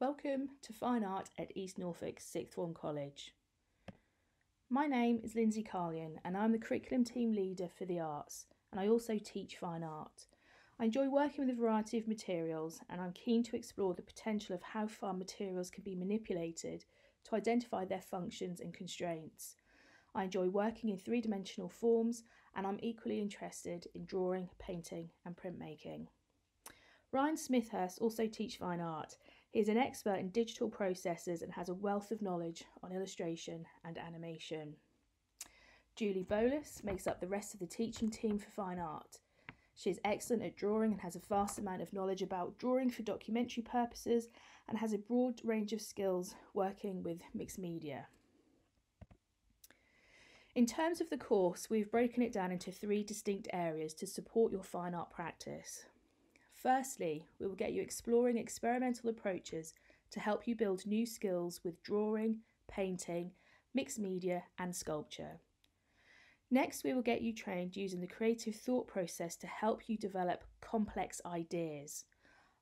Welcome to Fine Art at East Norfolk Sixth Form College. My name is Lindsay Carlian and I'm the curriculum team leader for the arts and I also teach fine art. I enjoy working with a variety of materials and I'm keen to explore the potential of how far materials can be manipulated to identify their functions and constraints. I enjoy working in three dimensional forms and I'm equally interested in drawing, painting and printmaking. Ryan Smithhurst also teaches fine art. He is an expert in digital processes and has a wealth of knowledge on illustration and animation. Julie Bolus makes up the rest of the teaching team for fine art. She is excellent at drawing and has a vast amount of knowledge about drawing for documentary purposes and has a broad range of skills working with mixed media. In terms of the course, we've broken it down into three distinct areas to support your fine art practice. Firstly, we will get you exploring experimental approaches to help you build new skills with drawing, painting, mixed media, and sculpture. Next, we will get you trained using the creative thought process to help you develop complex ideas.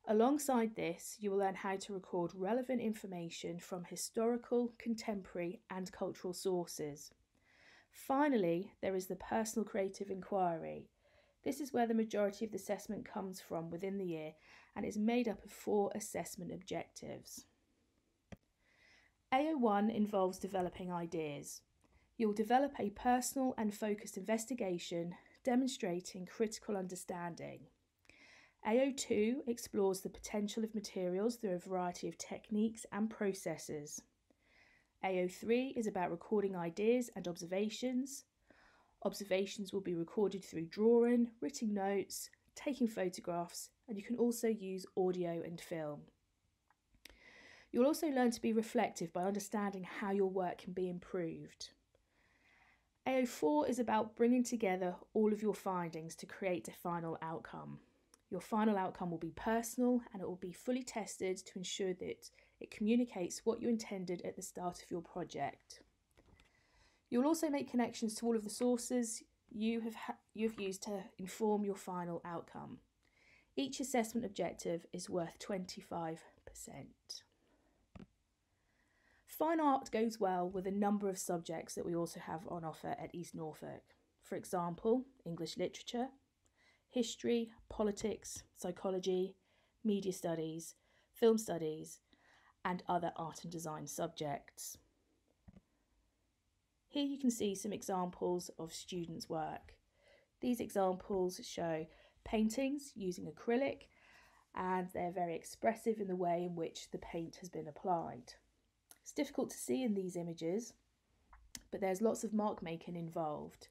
Alongside this, you will learn how to record relevant information from historical, contemporary, and cultural sources. Finally, there is the personal creative inquiry. This is where the majority of the assessment comes from within the year and is made up of four assessment objectives. AO1 involves developing ideas. You'll develop a personal and focused investigation demonstrating critical understanding. AO2 explores the potential of materials through a variety of techniques and processes. AO3 is about recording ideas and observations. Observations will be recorded through drawing, written notes, taking photographs, and you can also use audio and film. You'll also learn to be reflective by understanding how your work can be improved. AO4 is about bringing together all of your findings to create a final outcome. Your final outcome will be personal and it will be fully tested to ensure that it communicates what you intended at the start of your project. You'll also make connections to all of the sources you have, you have used to inform your final outcome. Each assessment objective is worth 25%. Fine art goes well with a number of subjects that we also have on offer at East Norfolk. For example, English literature, history, politics, psychology, media studies, film studies, and other art and design subjects. Here you can see some examples of students' work. These examples show paintings using acrylic and they're very expressive in the way in which the paint has been applied. It's difficult to see in these images, but there's lots of mark making involved.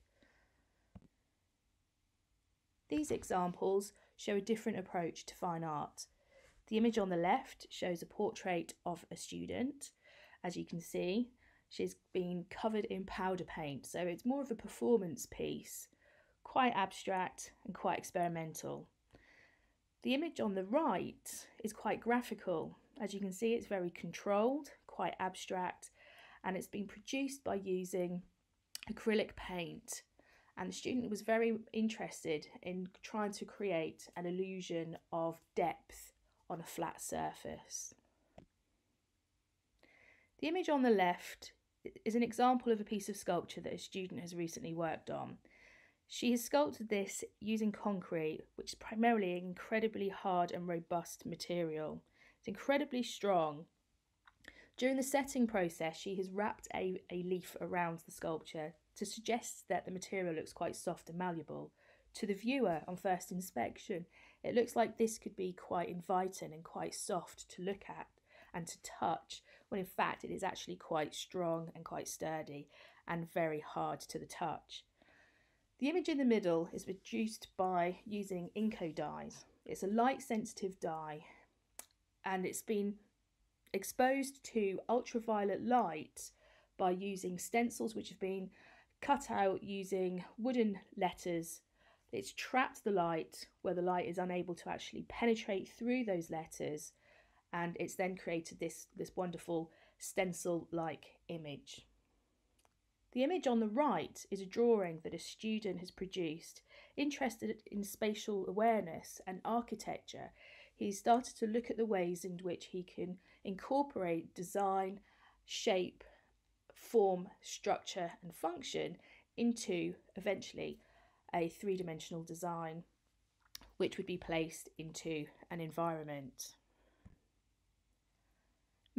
These examples show a different approach to fine art. The image on the left shows a portrait of a student. As you can see, She's been covered in powder paint, so it's more of a performance piece, quite abstract and quite experimental. The image on the right is quite graphical. As you can see, it's very controlled, quite abstract, and it's been produced by using acrylic paint. And the student was very interested in trying to create an illusion of depth on a flat surface. The image on the left is an example of a piece of sculpture that a student has recently worked on. She has sculpted this using concrete, which is primarily an incredibly hard and robust material. It's incredibly strong. During the setting process, she has wrapped a, a leaf around the sculpture to suggest that the material looks quite soft and malleable. To the viewer on first inspection, it looks like this could be quite inviting and quite soft to look at and to touch, when in fact it is actually quite strong and quite sturdy and very hard to the touch. The image in the middle is produced by using Inkodyes. It's a light sensitive dye and it's been exposed to ultraviolet light by using stencils which have been cut out using wooden letters. It's trapped the light where the light is unable to actually penetrate through those letters and it's then created this, this wonderful stencil-like image. The image on the right is a drawing that a student has produced interested in spatial awareness and architecture. He started to look at the ways in which he can incorporate design, shape, form, structure, and function into eventually a three dimensional design which would be placed into an environment.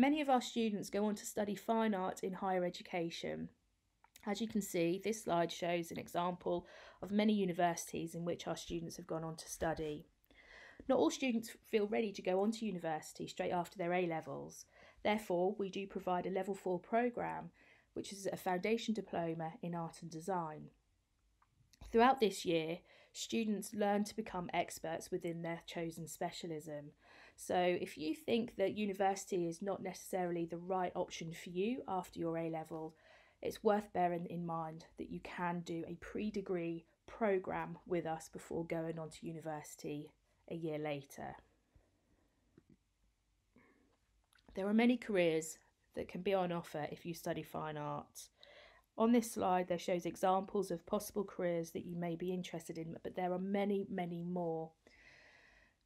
Many of our students go on to study fine art in higher education. As you can see, this slide shows an example of many universities in which our students have gone on to study. Not all students feel ready to go on to university straight after their A levels. Therefore, we do provide a level 4 programme, which is a foundation diploma in art and design. Throughout this year, students learn to become experts within their chosen specialism. So, if you think that university is not necessarily the right option for you after your A level, it's worth bearing in mind that you can do a pre degree programme with us before going on to university a year later. There are many careers that can be on offer if you study fine art. On this slide, there shows examples of possible careers that you may be interested in, but there are many, many more.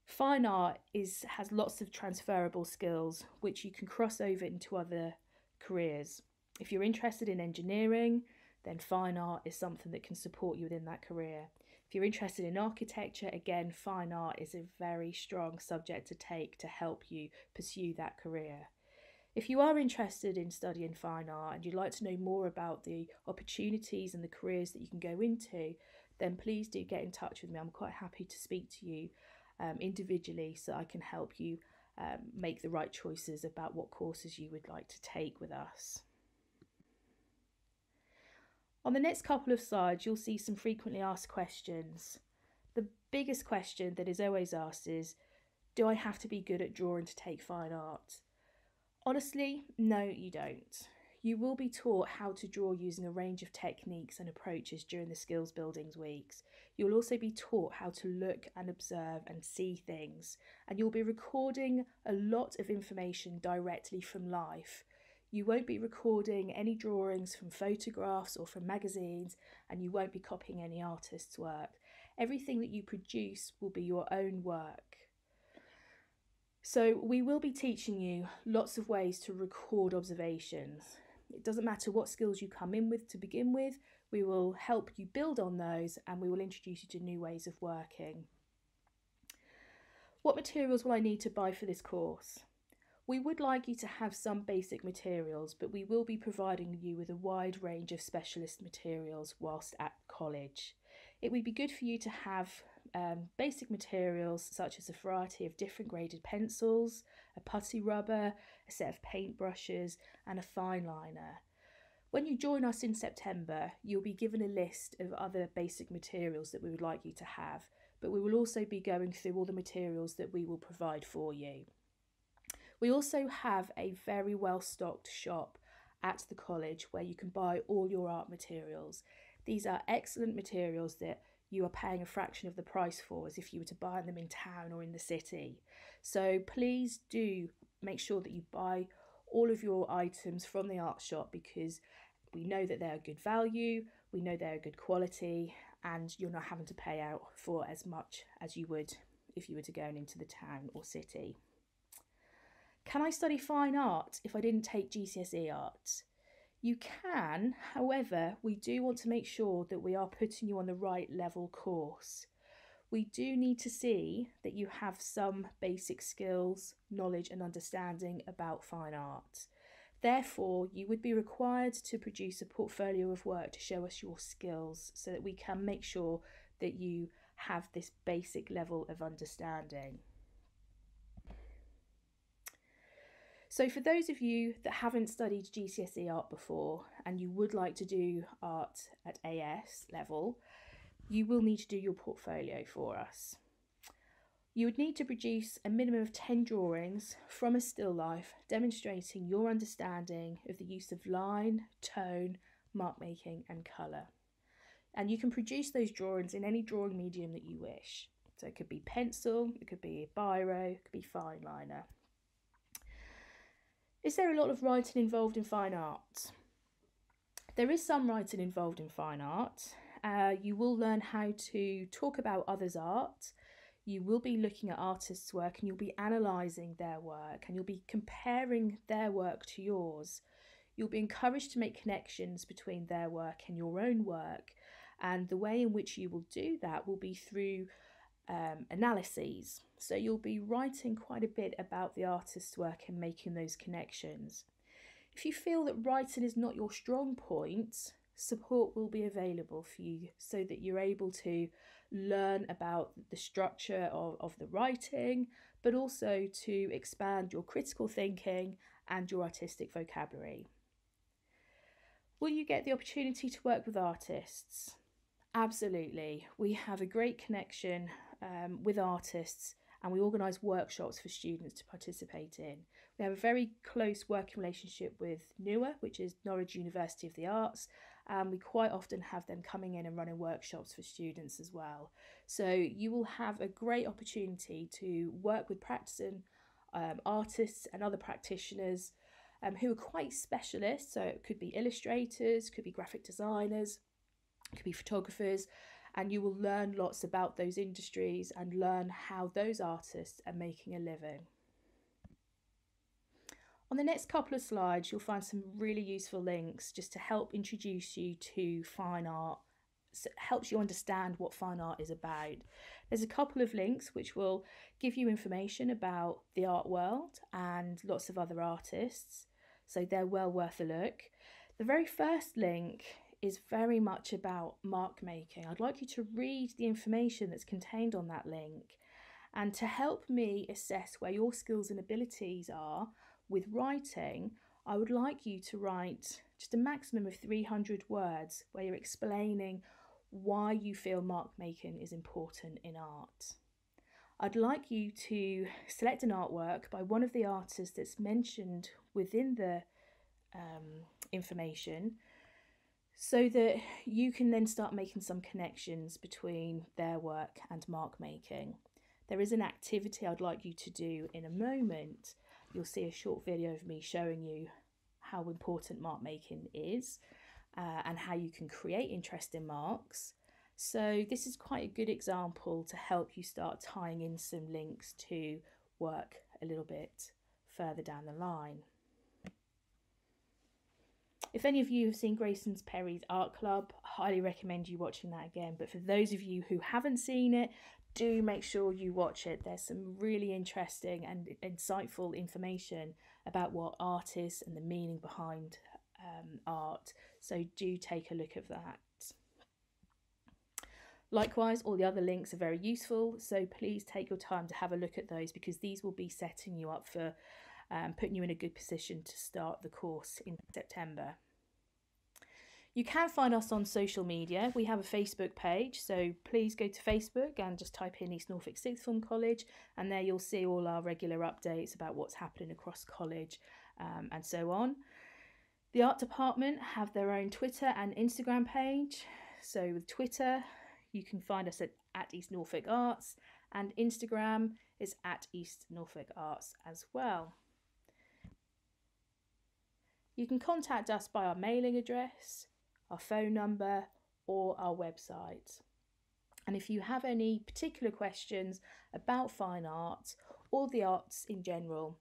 Fine art is has lots of transferable skills which you can cross over into other careers. If you're interested in engineering, then fine art is something that can support you within that career. If you're interested in architecture, again, fine art is a very strong subject to take to help you pursue that career. If you are interested in studying fine art and you'd like to know more about the opportunities and the careers that you can go into, then please do get in touch with me. I'm quite happy to speak to you um, individually so I can help you um, make the right choices about what courses you would like to take with us. On the next couple of slides, you'll see some frequently asked questions. The biggest question that is always asked is Do I have to be good at drawing to take fine art? Honestly, no, you don't. You will be taught how to draw using a range of techniques and approaches during the skills buildings weeks. You'll also be taught how to look and observe and see things, and you'll be recording a lot of information directly from life. You won't be recording any drawings from photographs or from magazines, and you won't be copying any artist's work. Everything that you produce will be your own work. So, we will be teaching you lots of ways to record observations. It doesn't matter what skills you come in with to begin with, we will help you build on those and we will introduce you to new ways of working. What materials will I need to buy for this course? We would like you to have some basic materials, but we will be providing you with a wide range of specialist materials whilst at college. It would be good for you to have um, basic materials such as a variety of different graded pencils, a putty rubber, a set of paint brushes, and a fine liner. When you join us in September, you'll be given a list of other basic materials that we would like you to have, but we will also be going through all the materials that we will provide for you. We also have a very well stocked shop at the college where you can buy all your art materials. These are excellent materials that you are paying a fraction of the price for as if you were to buy them in town or in the city. So please do make sure that you buy all of your items from the art shop because we know that they're good value, we know they're good quality, and you're not having to pay out for as much as you would if you were to go into the town or city. Can I study fine art if I didn't take GCSE art? You can, however, we do want to make sure that we are putting you on the right level course. We do need to see that you have some basic skills, knowledge, and understanding about fine art. Therefore, you would be required to produce a portfolio of work to show us your skills so that we can make sure that you have this basic level of understanding. So, for those of you that haven't studied GCSE art before and you would like to do art at AS level, you will need to do your portfolio for us. You would need to produce a minimum of 10 drawings from a still life demonstrating your understanding of the use of line, tone, mark making, and colour. And you can produce those drawings in any drawing medium that you wish. So it could be pencil, it could be a biro, it could be fine liner. Is there a lot of writing involved in fine art? There is some writing involved in fine art. Uh, you will learn how to talk about others' art. you will be looking at artists' work and you'll be analysing their work and you'll be comparing their work to yours. You'll be encouraged to make connections between their work and your own work. And the way in which you will do that will be through um, analyses. So you'll be writing quite a bit about the artist's work and making those connections. If you feel that writing is not your strong point, support will be available for you so that you're able to learn about the structure of, of the writing, but also to expand your critical thinking and your artistic vocabulary. Will you get the opportunity to work with artists? Absolutely. We have a great connection um, with artists and we organise workshops for students to participate in. We have a very close working relationship with NUA, which is Norwich University of the Arts, and we quite often have them coming in and running workshops for students as well. So you will have a great opportunity to work with practicing um, artists and other practitioners um, who are quite specialist. So it could be illustrators, could be graphic designers, could be photographers, and you will learn lots about those industries and learn how those artists are making a living. On the next couple of slides, you'll find some really useful links just to help introduce you to fine art, so helps you understand what fine art is about. There's a couple of links which will give you information about the art world and lots of other artists, so they're well worth a look. The very first link is very much about mark making. I'd like you to read the information that's contained on that link. And to help me assess where your skills and abilities are with writing, I would like you to write just a maximum of 300 words where you're explaining why you feel mark making is important in art. I'd like you to select an artwork by one of the artists that's mentioned within the um, information so that you can then start making some connections between their work and mark making. There is an activity I'd like you to do in a moment. You'll see a short video of me showing you how important mark making is uh, and how you can create interesting marks. So this is quite a good example to help you start tying in some links to work a little bit further down the line. If any of you have seen Grayson's Perry's Art Club, I highly recommend you watching that again. But for those of you who haven't seen it, do make sure you watch it. There's some really interesting and insightful information about what art is and the meaning behind um, art. So do take a look at that. Likewise, all the other links are very useful, so please take your time to have a look at those because these will be setting you up for um, putting you in a good position to start the course in September. You can find us on social media. We have a Facebook page, so please go to Facebook and just type in East Norfolk Sixth Form College, and there you'll see all our regular updates about what's happening across college um, and so on. The art department have their own Twitter and Instagram page. So with Twitter, you can find us at, at East Norfolk Arts, and Instagram is at East Norfolk Arts as well. You can contact us by our mailing address, our phone number, or our website. And if you have any particular questions about fine art or the arts in general,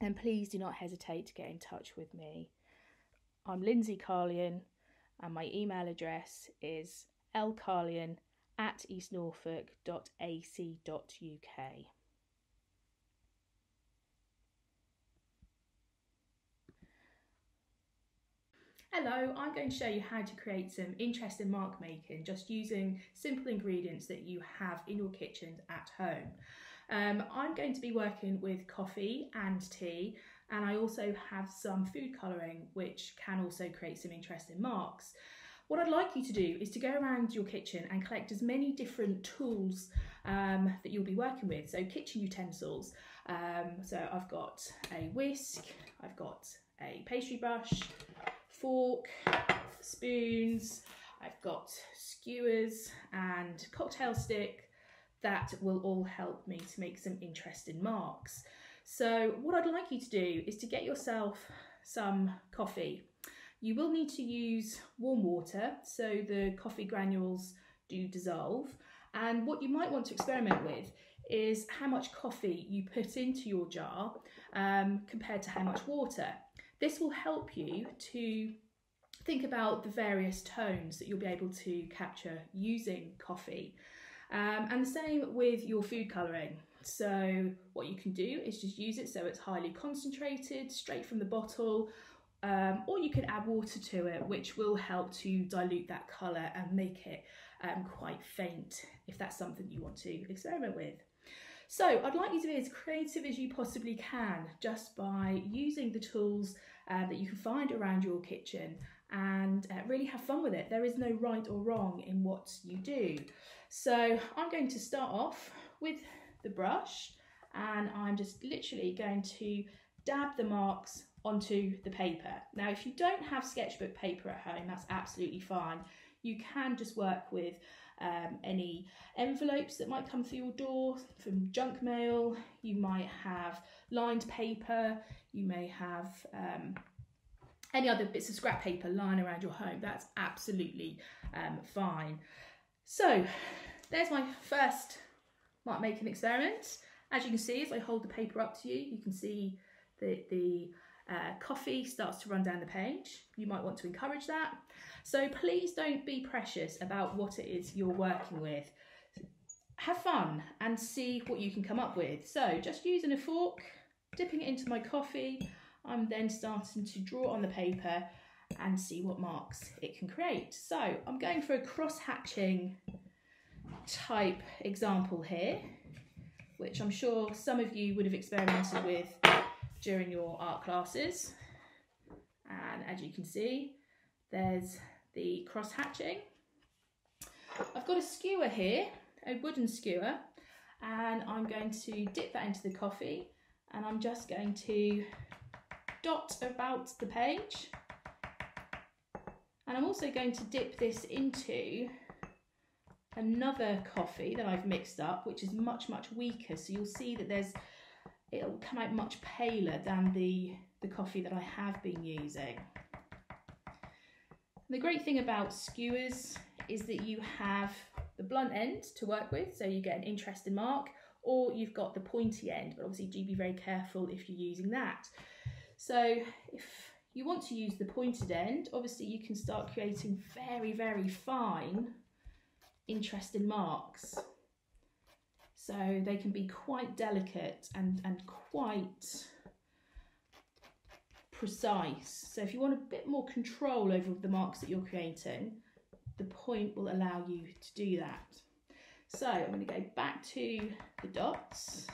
then please do not hesitate to get in touch with me. I'm Lindsay Carlian, and my email address is lcarlian at eastnorfolk.ac.uk. Hello, I'm going to show you how to create some interesting mark making just using simple ingredients that you have in your kitchen at home. Um, I'm going to be working with coffee and tea and I also have some food colouring which can also create some interesting marks. What I'd like you to do is to go around your kitchen and collect as many different tools um, that you'll be working with. So kitchen utensils. Um, so I've got a whisk, I've got a pastry brush, fork, spoons, I've got skewers and cocktail stick that will all help me to make some interesting marks. So what I'd like you to do is to get yourself some coffee. You will need to use warm water so the coffee granules do dissolve And what you might want to experiment with is how much coffee you put into your jar um, compared to how much water. This will help you to think about the various tones that you'll be able to capture using coffee. Um, and the same with your food colouring. So what you can do is just use it so it's highly concentrated, straight from the bottle, um, or you can add water to it, which will help to dilute that colour and make it um, quite faint if that's something you want to experiment with. So I'd like you to be as creative as you possibly can just by using the tools uh, that you can find around your kitchen and uh, really have fun with it. There is no right or wrong in what you do. So I'm going to start off with the brush and I'm just literally going to dab the marks onto the paper. Now if you don't have sketchbook paper at home, that's absolutely fine. You can just work with um, any envelopes that might come through your door from junk mail. You might have lined paper. You may have um, any other bits of scrap paper lying around your home. That's absolutely um, fine. So there's my first mark making experiment. As you can see, as I hold the paper up to you, you can see the, the uh, coffee starts to run down the page. You might want to encourage that. So please don't be precious about what it is you're working with. Have fun and see what you can come up with. So just using a fork, dipping it into my coffee, I'm then starting to draw on the paper and see what marks it can create. So I'm going for a cross-hatching type example here, which I'm sure some of you would have experimented with during your art classes. And as you can see, there's the cross hatching. I've got a skewer here, a wooden skewer, and I'm going to dip that into the coffee and I'm just going to dot about the page. And I'm also going to dip this into another coffee that I've mixed up, which is much, much weaker. So you'll see that there's, it'll come out much paler than the, the coffee that I have been using. The great thing about skewers is that you have the blunt end to work with, so you get an interesting mark, or you've got the pointy end, but obviously do be very careful if you're using that. So if you want to use the pointed end, obviously you can start creating very, very fine, interesting marks. So they can be quite delicate and, and quite precise. So if you want a bit more control over the marks that you're creating, the point will allow you to do that. So I'm going to go back to the dots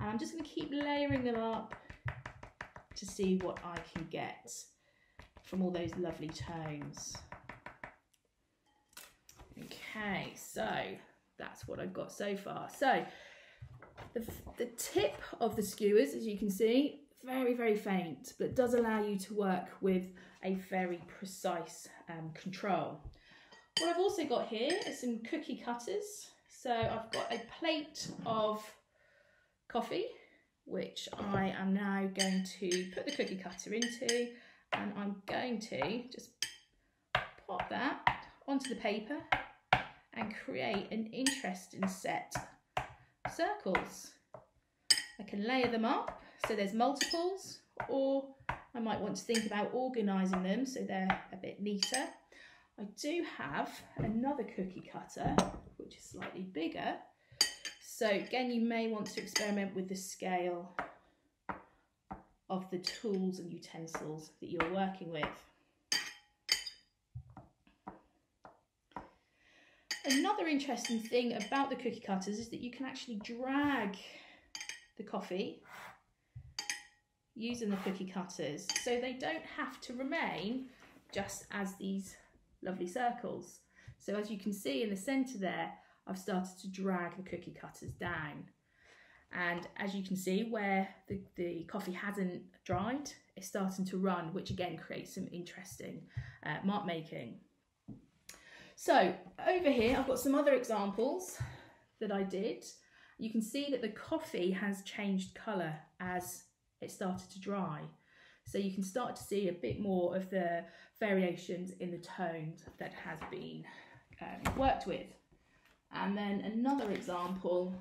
and I'm just going to keep layering them up to see what I can get from all those lovely tones. Okay, so that's what I've got so far. So the, the tip of the skewers, as you can see, very, very faint, but does allow you to work with a very precise um, control. What I've also got here is some cookie cutters. So I've got a plate of coffee, which I am now going to put the cookie cutter into, and I'm going to just pop that onto the paper and create an interesting set of circles. I can layer them up so there's multiples or I might want to think about organising them so they're a bit neater. I do have another cookie cutter which is slightly bigger so again you may want to experiment with the scale of the tools and utensils that you're working with. Another interesting thing about the cookie cutters is that you can actually drag the coffee using the cookie cutters so they don't have to remain just as these lovely circles. So as you can see in the centre there, I've started to drag the cookie cutters down. And as you can see where the, the coffee hasn't dried, it's starting to run, which again creates some interesting uh, mark making. So over here, I've got some other examples that I did. You can see that the coffee has changed colour as it started to dry. So you can start to see a bit more of the variations in the tones that has been um, worked with. And then another example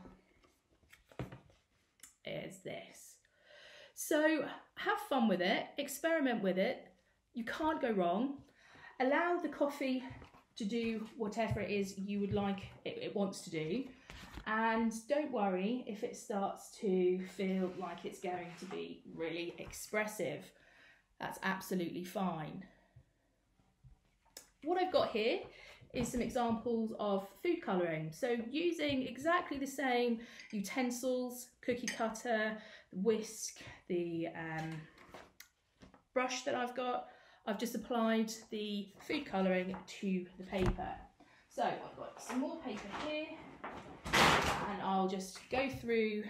is this. So have fun with it, experiment with it. You can't go wrong. Allow the coffee to do whatever it is you would like it, it wants to do. And don't worry if it starts to feel like it's going to be really expressive. That's absolutely fine. What I've got here is some examples of food colouring. So using exactly the same utensils, cookie cutter, whisk, the um, brush that I've got, I've just applied the food colouring to the paper. So I've got some more paper here and I'll just go through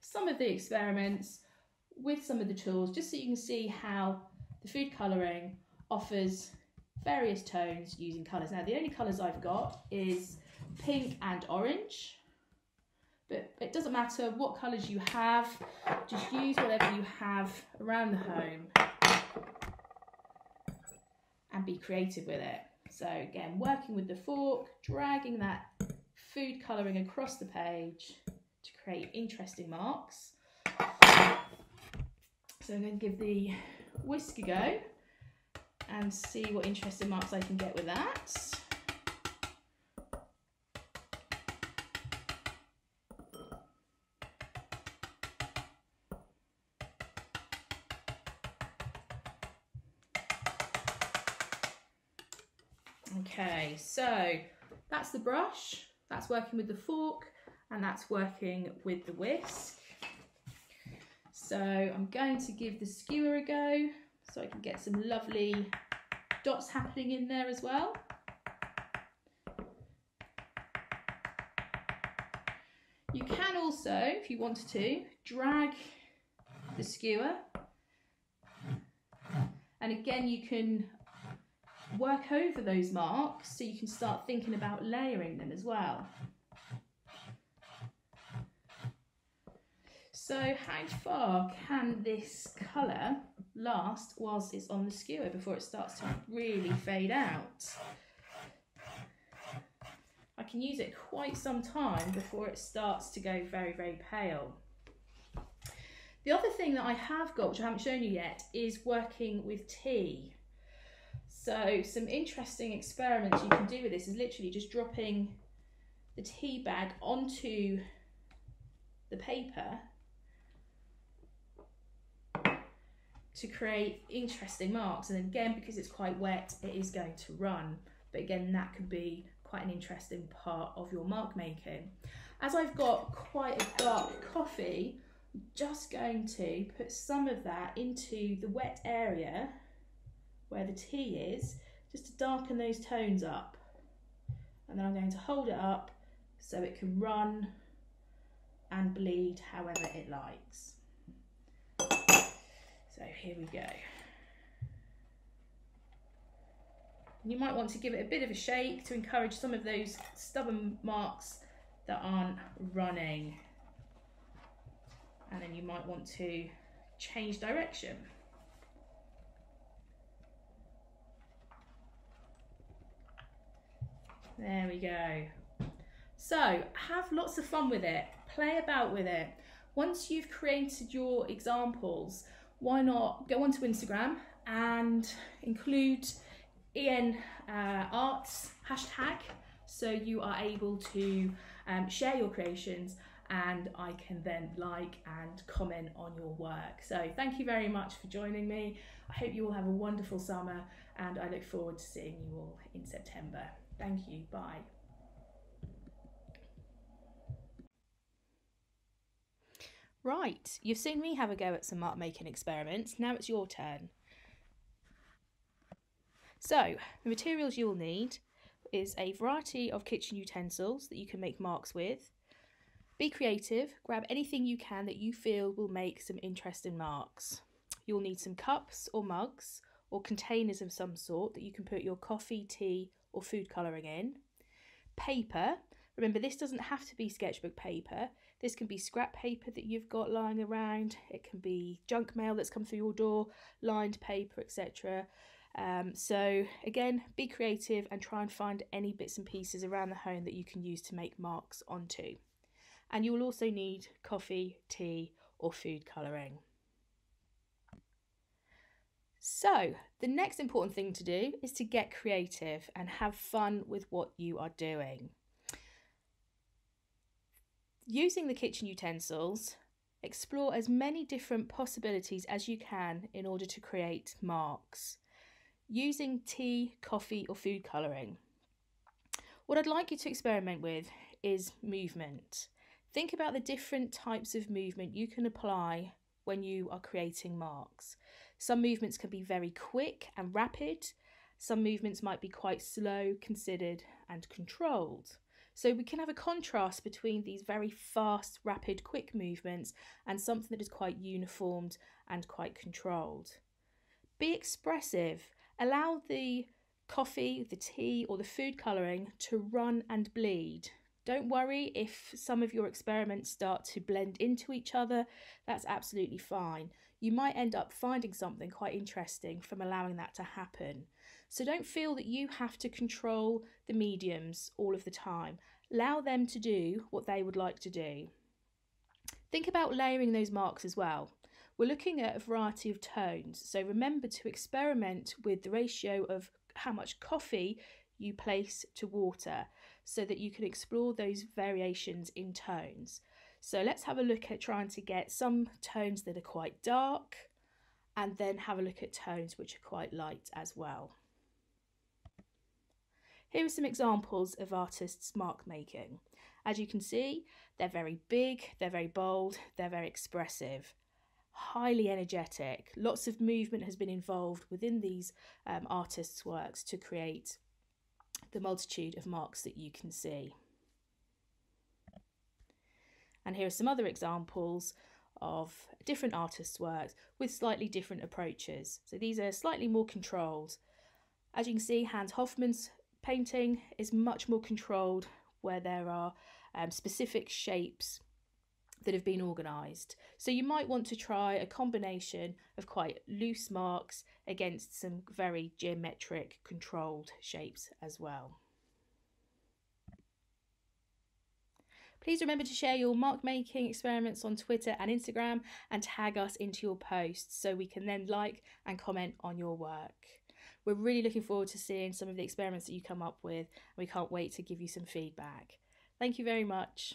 some of the experiments with some of the tools just so you can see how the food colouring offers various tones using colours. Now the only colours I've got is pink and orange, but it doesn't matter what colours you have, just use whatever you have around the home and be creative with it. So again, working with the fork, dragging that food colouring across the page to create interesting marks. So I'm going to give the whisk a go and see what interesting marks I can get with that. That's the brush, that's working with the fork, and that's working with the whisk. So I'm going to give the skewer a go so I can get some lovely dots happening in there as well. You can also, if you wanted to, drag the skewer and again you can work over those marks so you can start thinking about layering them as well. So how far can this colour last whilst it's on the skewer before it starts to really fade out? I can use it quite some time before it starts to go very, very pale. The other thing that I have got, which I haven't shown you yet, is working with tea. So some interesting experiments you can do with this is literally just dropping the tea bag onto the paper to create interesting marks. And again, because it's quite wet, it is going to run. But again, that could be quite an interesting part of your mark making. As I've got quite a dark coffee, I'm just going to put some of that into the wet area where the tea is, just to darken those tones up. And then I'm going to hold it up so it can run and bleed however it likes. So here we go. You might want to give it a bit of a shake to encourage some of those stubborn marks that aren't running. And then you might want to change direction. There we go. So have lots of fun with it. Play about with it. Once you've created your examples, why not go onto Instagram and include EN uh, Arts hashtag so you are able to um, share your creations and I can then like and comment on your work. So thank you very much for joining me. I hope you all have a wonderful summer and I look forward to seeing you all in September. Thank you. Bye. Right, you've seen me have a go at some mark making experiments, now it's your turn. So, the materials you'll need is a variety of kitchen utensils that you can make marks with. Be creative, grab anything you can that you feel will make some interesting marks. You'll need some cups or mugs or containers of some sort that you can put your coffee, tea or food colouring in. Paper, remember this doesn't have to be sketchbook paper, this can be scrap paper that you've got lying around, it can be junk mail that's come through your door, lined paper, etc. Um, so again, be creative and try and find any bits and pieces around the home that you can use to make marks onto. And you will also need coffee, tea or food colouring. So, the next important thing to do is to get creative and have fun with what you are doing. Using the kitchen utensils, explore as many different possibilities as you can in order to create marks. Using tea, coffee, or food colouring. What I'd like you to experiment with is movement. Think about the different types of movement you can apply when you are creating marks. Some movements can be very quick and rapid. Some movements might be quite slow, considered, and controlled. So we can have a contrast between these very fast, rapid, quick movements and something that is quite uniformed and quite controlled. Be expressive. Allow the coffee, the tea, or the food colouring to run and bleed. Don't worry if some of your experiments start to blend into each other, that's absolutely fine you might end up finding something quite interesting from allowing that to happen. So don't feel that you have to control the mediums all of the time. Allow them to do what they would like to do. Think about layering those marks as well. We're looking at a variety of tones, so remember to experiment with the ratio of how much coffee you place to water so that you can explore those variations in tones. So let's have a look at trying to get some tones that are quite dark and then have a look at tones which are quite light as well. Here are some examples of artists' mark making. As you can see, they're very big, they're very bold, they're very expressive, highly energetic. Lots of movement has been involved within these um, artists' works to create the multitude of marks that you can see. And here are some other examples of different artists' works with slightly different approaches. So these are slightly more controlled. As you can see, Hans Hofmann's painting is much more controlled where there are um, specific shapes that have been organised. So you might want to try a combination of quite loose marks against some very geometric controlled shapes as well. Please remember to share your mark making experiments on Twitter and Instagram and tag us into your posts so we can then like and comment on your work. We're really looking forward to seeing some of the experiments that you come up with and we can't wait to give you some feedback. Thank you very much.